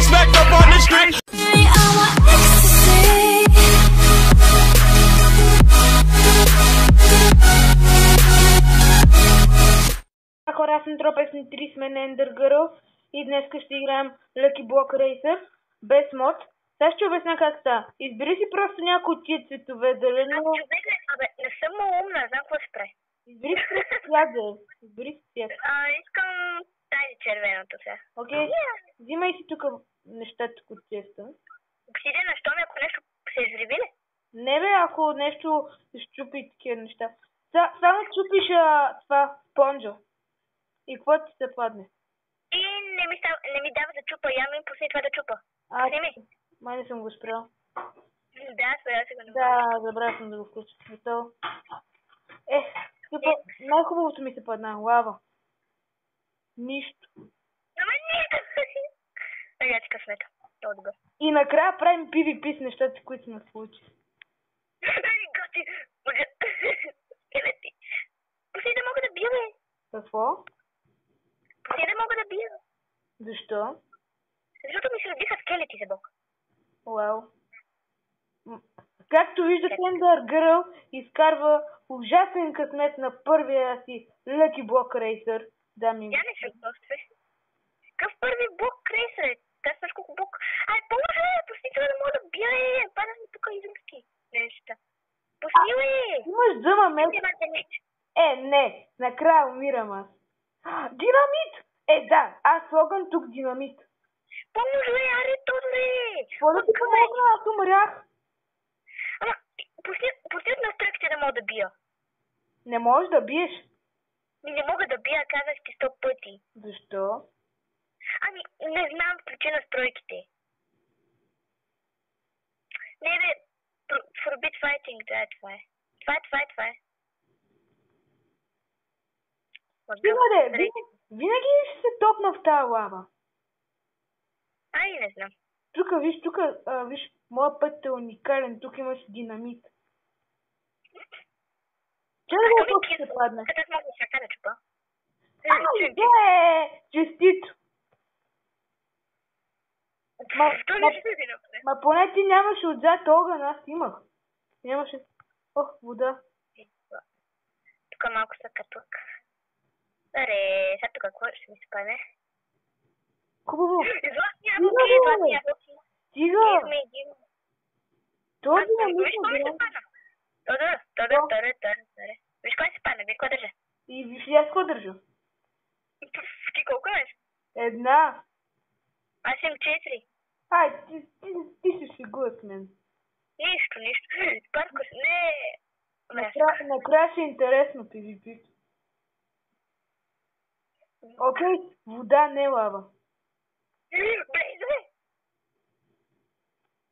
respect up on the street. Хора, аз съм Тропекс на 3 сме на Ender Girl и днес ще играем Lucky Block Racer без мод. Сега ще обясня как става. Избери си просто някои от тия цветове, дали но... Човеке, абе, не съм умна, знам какво се прави. Избери си просто. Избери си. А, искам червената сега. Окей? Взимай си тук нещата от честа. Обсидена, що ми ако нещо се изриви ли? Не бе, ако нещо щупи такива неща. Са, само чупиш а, това спонжа. И какво ти се падне? И не ми, става, не ми дава да чупа, я ми пусни това да чупа. А, ми. май не съм го спрял. Да, сега се го. Да, забравя съм да го включа. Готово. Ех, скъпа, най-хубавото ми се падна. Лава. Нищо. Не! Сега ти. Много добър. И накрая правим PvP с нещата, които се случи. Скелети. Пусни да мога да бия, бе. Какво? Пусни да мога да бия. Защо? Защото ми се родиха скелети за бог. Уау. Както виждате, Ender Girl изкарва ужасен късмет на първия си Lucky Block Racer. Дами Я не се. Какъв първи блок крейсър е? Та знаеш колко блок... Ай, поможе, бе, пусни това да мога да бия, е. Пада ми тук изумски неща. Пусни, бе. Имаш дъма, ме. Има динамит. Е, не, накрая умирам аз. Динамит! Е, да, аз слагам тук динамит. Поможе, бе, аре, то, бе. Какво да ти помогна? Аз умрях. Ама, пусни, пусни от да мога да бия. Не можеш да биеш. Ми не мога да бия, казах ти сто пъти. Защо? Ами, не знам, включи настройките. Не, бе, Forbid Fighting, да, това е. Това е, това е, това е. Де, винаги, винаги ще се топна в тази лава. Ай, не знам. Тук, виж, тук, а, виж, моят път е уникален, тук имаш динамит. Че да го Ами, се падне? Къде мога да чупа? Ай, е, честито. Ма, То ма, не ще ви направи. ма поне ти нямаше отзад огън, аз имах. Нямаше. Ох, вода. Тук малко са катлък. Аре, сега тук какво ще ми се падне? Хубаво. Златни ябълки, златни ябълки. Стига. Този е се голям. падна. Торе, торе, торе, торе, торе. Виж ми се падна, виж какво държа. И виж, и аз какво държа? Ти колко имаш? Една. Аз имам четири. Ай, ти, се шегува с мен. Нищо, нищо. Парко, не. Накрая, накрая ще е интересно PvP. Окей, вода, не лава. Блейз, бе.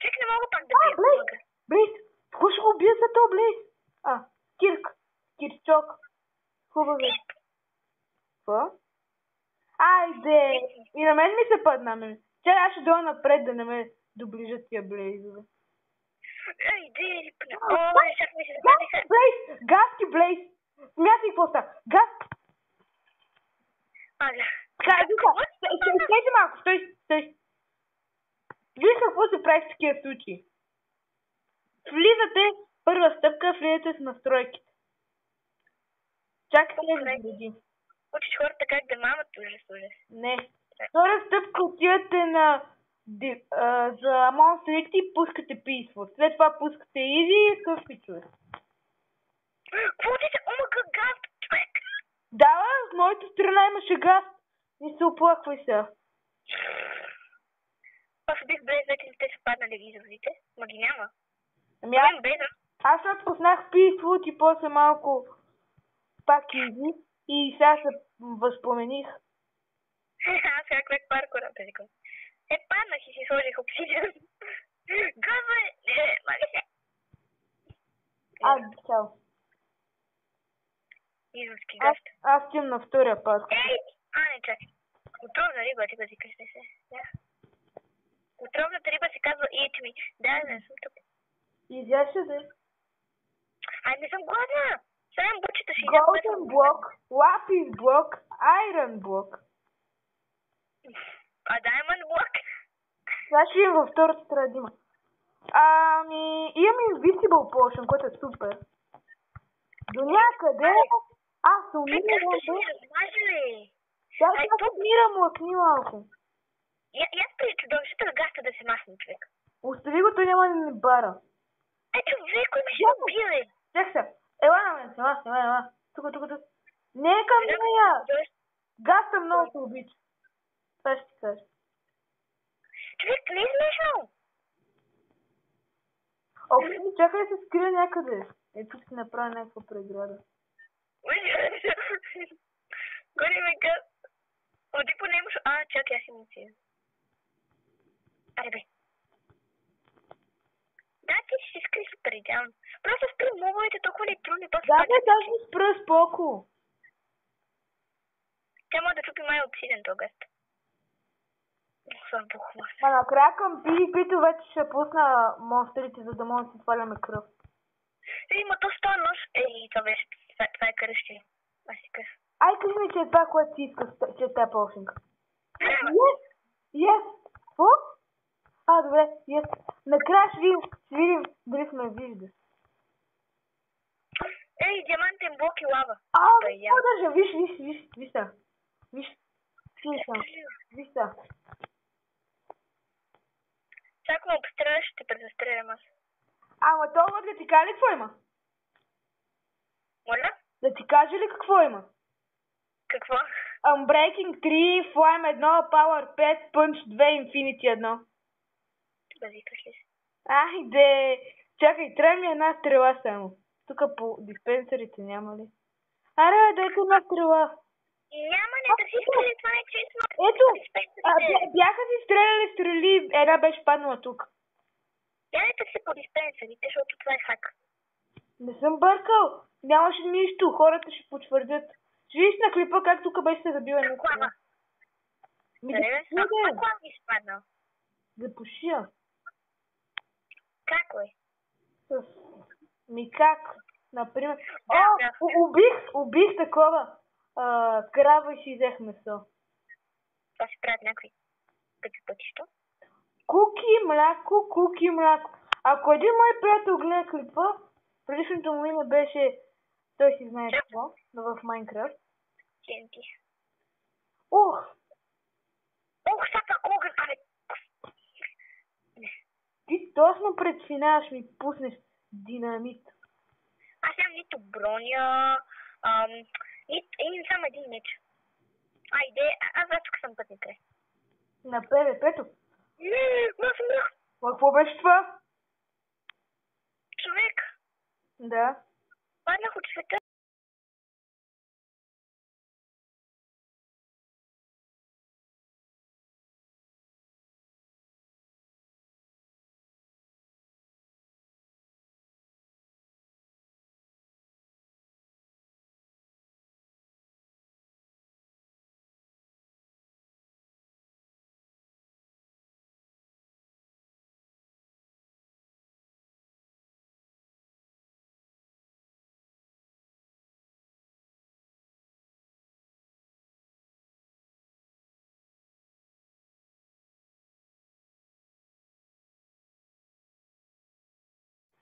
Чек, не мога пак да А, бия. Блейз! Мога. Блейз! Какво ще го бия за то, Блейз? А, Кирк. Кирчок. Хубаво. Какво? Айде! И на мен ми се падна, мен. Чай, аз ще дойда напред да не ме доближат тия Блейзове. Чак ми се западиха. Блейз! Гаски, Блейз! Смятай какво става. Стой, стой, стойте малко, стой, стой. Виж какво се прави в такива случаи. Влизате, първа стъпка, влизате с настройките. Чакайте да вреди. Учиш хората как да мамат ужас, ужас. Не. Отивате на за Monster и пускате Peaceful. След това пускате Easy и къв пичове. Какво ти се? Омага, гад, човек. Да, в моята страна имаше газ. Не се оплаквай сега. Аз бих блез, вече те са паднали изразите. Ма ги няма. Ами аз Аз отпуснах Peaceful и после малко пак изи и сега се възпомених. Аз сега как тези кой. Е, паднах и си сложих обсидиан. Газа е! Не, маги се. А, чао. Изуски Аз, гаст. аз тим на втория път. Ей! А, не, чакай. Отровна риба, ти викаш не се. Да. Отровната риба се казва me. Да, не съм тук. Изяш ли? Ай, не съм гладна. Сега бучета ядам, Golden блок, Lapis блок, Iron блок. А Diamond Block? Сега ще имам във втората трябва да има. Ами, имам Invisible Potion, което е супер. До някъде аз Вие умирам. как ще ми Ай, сега тук. умирам, лъкни малко. Я, я спри чудовището да гаста да се масне човек. Остави го, той няма да ни бара. Е, човек, кой ме ще убие? Чак се. Ела на мен, ела, ела, ела. Тук, тук, тук. Не е към нея. Гаста много се обича. Кажа. Човек, не е смешно. Окей, чакай да се скрия някъде. Е, тук си направя някаква преграда. Горе ме га... Оди по нему... А, чакай, аз си. Аре бе. Да, ти ще се скри супер идеално. Просто спри мобовете толкова е трудно, после Да, бе, даже спра споко. тя може да чупи май обсиден то А накрая към PvP вече ще пусна монстрите, за да може да си сваляме кръв. Ей, ма то става нож. Ей, това беше... Това, това е кръщи. Аз си къс. Ай, кажи ми, че е това, което си искаш, че е тази полшинка. Yes! Yes! Какво? А, добре, yes. Накрая ще видим, ще видим дали сме виждаш. Ей, диамантен блок и лава. А, Той е какво държа? Виж, виж, виж, виж са. Виж. Слушам. Виж Чакай ме обстреляш, ще те презастрелям аз. Ама това да ти кажа ли какво има? Моля? Да ти кажа ли какво има? Какво? Unbreaking 3, Flame 1, Power 5, Punch 2, Infinity 1. Да викаш ли си? Айде! Чакай, трябва ми една стрела само. Тук по диспенсерите няма ли? Аре, дайте една стрела. Няма, не да си стрели, това не е честно. Ето, а, бя- бяха си стреляли стрели, една беше паднала тук. Я не си по диспенсерите, защото това е хак. Не съм бъркал. Нямаше нищо. Хората ще потвърдят. Ще видиш на клипа как тук беше се забила една Какво стрела. Ми да Къде бе? пушия, А, бе. Какво ми изпаднал? Пушия. Как? С... Ми как? Например. Да, О, да. убих, убих такова. А, крава и си взех месо. Това се правят някакви пъти пътища. Куки, мляко, куки, мляко. Ако един мой приятел гледа клипа, предишното му име беше, той си знае какво, но в Майнкрафт. TNT. Ух, Ох, сега огън, абе. ти точно пред финала ще ми пуснеш динамит. Аз нямам нито броня, ам, нито, имам само един меч. Айде, аз вече съм пътник. е. На ПВП-то. Не, аз умрях. Ма какво беше това? Човек, Да. паднах от света.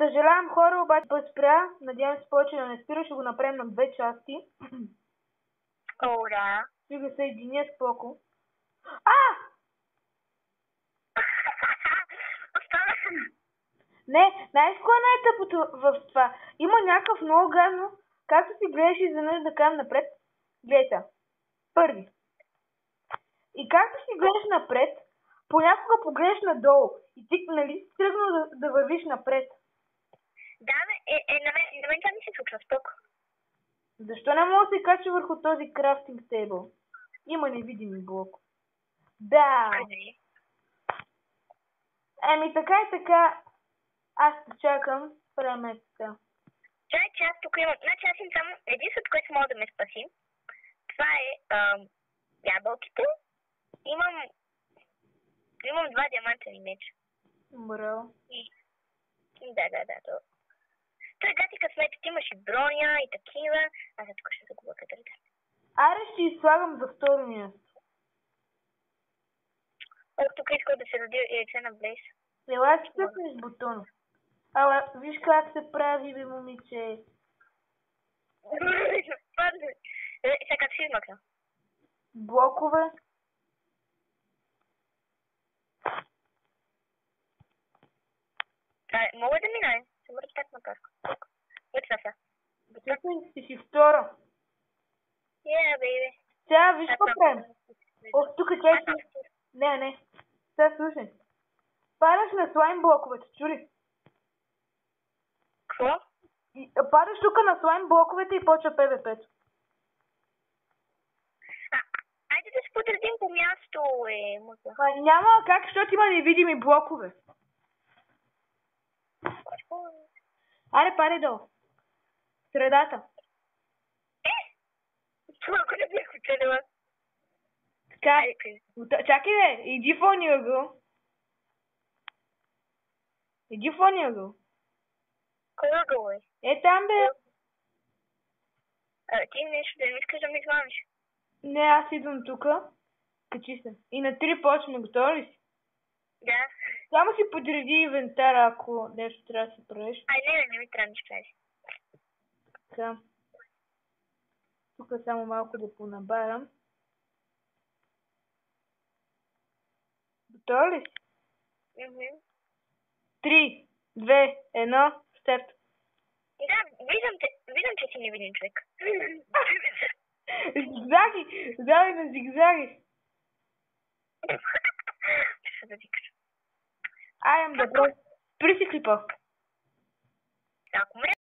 Съжалявам хора, обаче да спря. Надявам се повече да не спира. Ще го направим на две части. О, да. Ще го съединя с Поко. А! Не, знаеш кое е най-тъпото в това? Има някакъв много гадно. Както си гледаш изведнъж да кажем напред, гледай сега. Първи. И както си гледаш напред, понякога погледаш надолу. И ти нали си тръгнал да, да вървиш напред. Да, е, е, на мен, на мен това ми се случва споко. Защо не мога да се кача върху този крафтинг тейбъл? Има невидими блок. Да. Къде? Еми така и така. Аз те чакам. Време така. Чай, че аз тук имам... Значи аз имам само единството, което може да ме спаси. Това е ам, ябълките. Имам... Имам два диамантени меча. Браво. И... Да, да, да. То... Той гати късмет, ти имаш и броня и такива. Аз тук ще загубя да. Аре ще изслагам за второ място. О, тук иска да се роди яйце на Блейс. Ела си цъкнеш бутон. Ала, виж как се прави, бе, момиче. Е, Сега как си измъкна? Блокове. А, мога да мина, ще върна пак на парк. Ето са. Чакай, си си втора. Yeah, baby. Сега виж какво правим. О, тук чай си. Не, не. Сега слушай. Падаш на слайм блоковете, чули? Какво? Падаш тук на слайм блоковете и почва ПВП-то. Айде да се подредим по място, е, мъка. А, няма как, защото има невидими блокове. Аре, падай долу. Средата. Ако не бях оцелила. Така, чакай бе, иди в ония ъгъл. Иди в ония ъгъл. Кой ъгъл е? Е там бе. А, ти нещо да не искаш да ми измамиш. Не, аз идвам тука. Качи се. И на три почваме, готови ли си? Да. Само си подреди инвентара, ако нещо трябва да си правиш. Ай, не, не, не ми трябва нищо правиш. Така. Тук само малко да понабавям. Готови ли си? Три, две, едно, старт. Да, виждам, те, виждам, че си невидим човек. Зигзаги! Давай на зигзаги! Ще. I am the boss. Спри си клипа. Ако ме